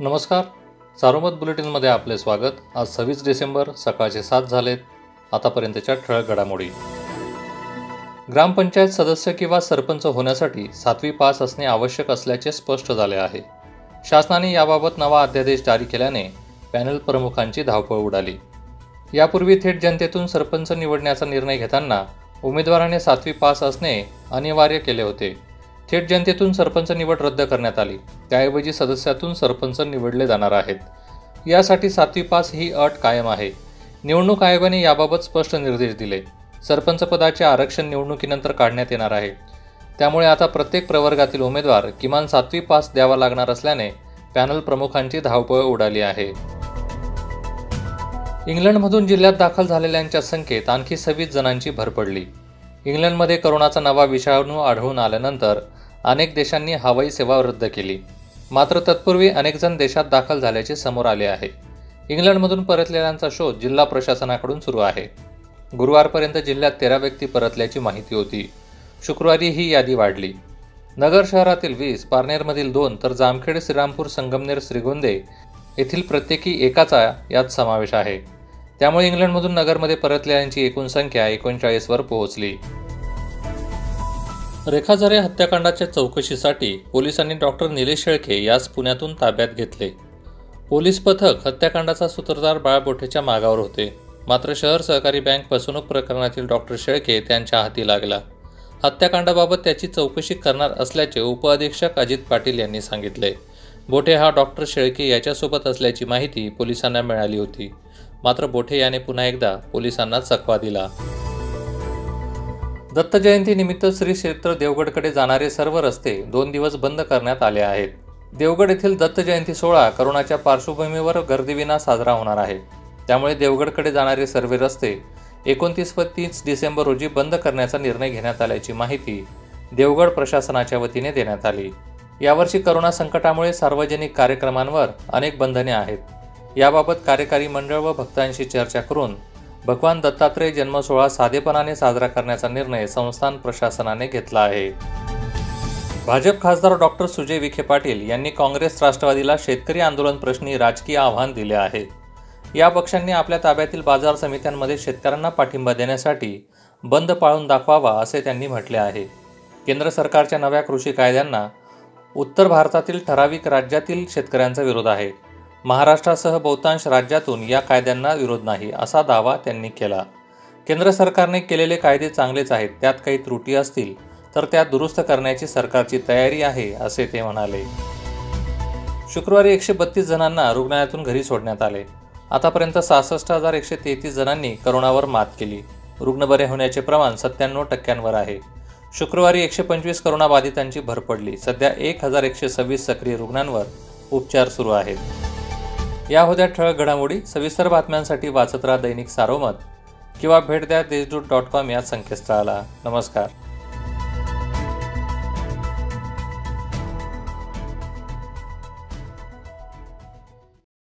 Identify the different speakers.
Speaker 1: नमस्कार. चारोमत बुलेटिनमध्ये आपले स्वागत. आज सव्वीस डिसेंबर सकाळचे सात झालेत. आतापर्यंतच्या ठळक घडामोडी. ग्रामपंचायत सदस्य किंवा सरपंच होण्यासाठी सातवी पास असणे आवश्यक असल्याचे स्पष्ट झाले आहे. शासनाने याबाबत नवा अध्यादेश जारी केल्याने पॅनल प्रमुखांची धावपळ उडाली. यापूर्वी थेट जनतेतून सरपंच निवडण्याचा निर्णय घेताना उमेदवाराने सातवी पास असणे अनिवार्य केले होते. थेट जनतेतून सरपंच निवड रद्द करण्यात आली. त्याऐवजी सदस्यातून सरपंच निवडले जाणार आहेत. यासाठी सातवी पास ही अट कायम आहे. निवडणूक आयोगाने याबाबत स्पष्ट निर्देश दिले. सरपंचपदाचे आरक्षण निवडणुकीनंतर काढण्यात येणार आहे. त्यामुळे आता प्रत्येक प्रवर्गातील उमेदवार किमान सातवी पास द्यावा लागणार असल्याने पॅनल प्रमुखांची धावपळ उडाली आहे. इंग्लंडमधून जिल्ह्यात दाखल झालेल्यांच्या संख्येत आणखी सव्वीस जणांची भर पडली. इंग्लंडमध्ये करोनाचा नवा विषाणू आढळून आल्यानंतर अनेक देशांनी हवाई सेवा रद्द केली. मात्र तत्पूर्वी अनेकजण देशात दाखल झाल्याचे समोर आले आहे. इंग्लंडमधून परतलेल्यांचा शोध जिल्हा प्रशासनाकडून सुरू आहे. गुरुवारपर्यंत जिल्ह्यात तेरा व्यक्ती परतल्याची माहिती होती. शुक्रवारी ही यादी वाढली. नगर शहरातील वीस पारनेरमधील दोन तर जामखेड श्रीरामपूर संगमनेर श्रीगोंदे येथील प्रत्येकी एकाचा यात समावेश आहे. त्यामुळे इंग्लंडमधून नगरमध्ये परतलेल्यांची एकूण संख्या एकोणचाळीसवर पोहोचली. रेखा झरे हत्याकांडाच्या चौकशीसाठी पोलिसांनी डॉक्टर निलेश शेळके यास पुण्यातून ताब्यात घेतले. पोलीस पथक हत्याकांडाचा सूत्रधार बाळबोठेच्या मागावर होते. मात्र शहर सहकारी बँक फसवणूक प्रकरणातील डॉक्टर शेळके त्यांच्या हाती लागला. हत्याकांडाबाबत त्याची चौकशी करणार असल्याचे उपअधीक्षक अजित पाटील यांनी सांगितले. बोठे हा डॉक्टर शेळके याच्यासोबत असल्याची माहिती पोलिसांना मिळाली होती. मात्र बोठे याने पुन्हा एकदा पोलिसांना चकवा दिला. दत्त जयंतीनिमित्त श्री क्षेत्र देवगडकडे जाणारे सर्व रस्ते दोन दिवस बंद करण्यात आले आहेत. देवगड येथील दत्त जयंती सोहळा करोनाच्या पार्श्वभूमीवर गर्दीविना साजरा होणार आहे. त्यामुळे देवगडकडे जाणारे सर्व रस्ते एकोणतीस व तीस डिसेंबर रोजी बंद करण्याचा निर्णय घेण्यात आल्याची माहिती देवगड प्रशासनाच्या वतीने देण्यात आली. यावर्षी करोना संकटामुळे सार्वजनिक कार्यक्रमांवर अनेक बंधने आहेत. याबाबत कार्यकारी मंडळ व भक्तांशी चर्चा करून भगवान दत्तात्रय जन्मसोहळा साधेपणाने साजरा करण्याचा निर्णय संस्थान प्रशासनाने घेतला आहे. भाजप खासदार डॉक्टर सुजय विखे पाटील यांनी काँग्रेस राष्ट्रवादीला शेतकरी आंदोलन प्रश्नी राजकीय आव्हान दिले आहे. या पक्षांनी आपल्या ताब्यातील बाजार समित्यांमध्ये शेतकऱ्यांना पाठिंबा देण्यासाठी बंद पाळून दाखवावा असे त्यांनी म्हटले आहे. केंद्र सरकारच्या नव्या कृषी कायद्यांना उत्तर भारतातील ठराविक राज्यातील शेतकऱ्यांचा विरोध आहे. महाराष्ट्रासह बहुतांश राज्यातून या कायद्यांना विरोध नाही असा दावा त्यांनी केला. केंद्र सरकारने केलेले कायदे चांगलेच आहेत त्यात काही त्रुटी असतील तर त्या दुरुस्त करण्याची सरकारची तयारी आहे असे ते म्हणाले. शुक्रवारी एकशे बत्तीस जणांना रुग्णालयातून घरी सोडण्यात आले. आतापर्यंत सहासष्ट हजार एकशे तेहतीस जणांनी करोनावर मात केली. रुग्ण बरे होण्याचे प्रमाण सत्त्याण्णव टक्क्यांवर आहे. शुक्रवारी एकशे पंचवीस करोनाबाधितांची भर पडली. सध्या एक हजार एकशे सव्वीस सक्रिय रुग्णांवर उपचार सुरू आहेत. या होत्या ठळक घडामोडी सविस्तर बातम्यांसाठी वाचत राहा दैनिक सारोमत किंवा भेट द्या देशदूत डॉट कॉम या संकेतस्थळाला. नमस्कार.